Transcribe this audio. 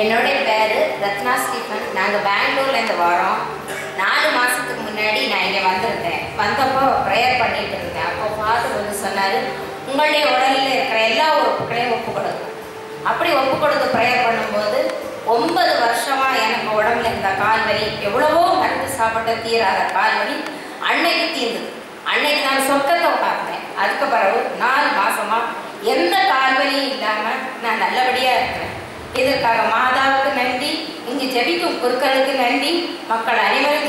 என்னுடைய பேர் ரத்னா ஸ்டீஃபன். நாங்கள் பெங்களூர்லேருந்து வரோம். நாலு மாதத்துக்கு முன்னாடி நான் இங்கே வந்திருந்தேன். வந்தப்போ ப்ரேயர் பண்ணிட்டு இருந்தேன். அப்போ ஃபாதர் வந்து சொன்னார் உங்களுடைய உடலில் இருக்கிற எல்லா உறுப்புகளையும் ஒப்பு கொடுங்க அப்படி ஒப்பு கொடுத்து ப்ரேயர் பண்ணும்போது ஒன்பது வருஷமாக எனக்கு உடம்புல இருந்த கால் வலி எவ்வளவோ மருந்து சாப்பிட்டு தீராத கால் வலி அன்னைக்கு தீர்ந்தது. அன்னைக்கு நான் சொர்க்கத்தை பார்த்தேன் அதுக்கு பிறகு நாலு மாசமா எந்த கால்வலியும் இல்லாமல் நான் நல்லபடியாக இருக்கிறேன் இதற்காக நன்றி ஒரு கருத்து நன்றி. மக்கள் அனைவரும்